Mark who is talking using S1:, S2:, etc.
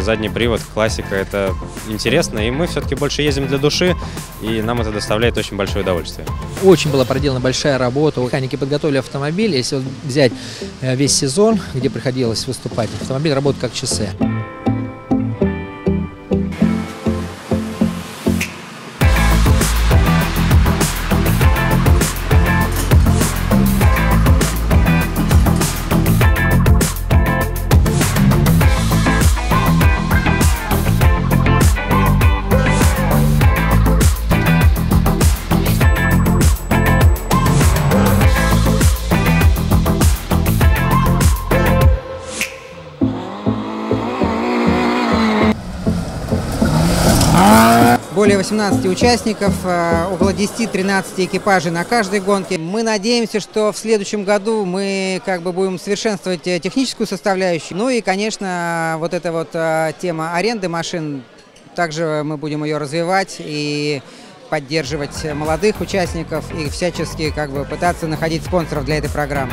S1: задний привод, классика, это интересно, и мы все-таки больше ездим для души, и нам это доставляет очень большое удовольствие.
S2: Очень была проделана большая работа. Механики подготовили автомобиль. Если вот взять э, весь сезон, где приходилось выступать, автомобиль работает как часы.
S3: Более 18 участников, э, около 10-13 экипажей на каждой гонке. Мы надеемся, что в следующем году мы как бы будем совершенствовать э, техническую составляющую. Ну и, конечно, вот эта вот э, тема аренды машин, также мы будем ее развивать и поддерживать молодых участников и всячески как бы пытаться находить спонсоров для этой программы.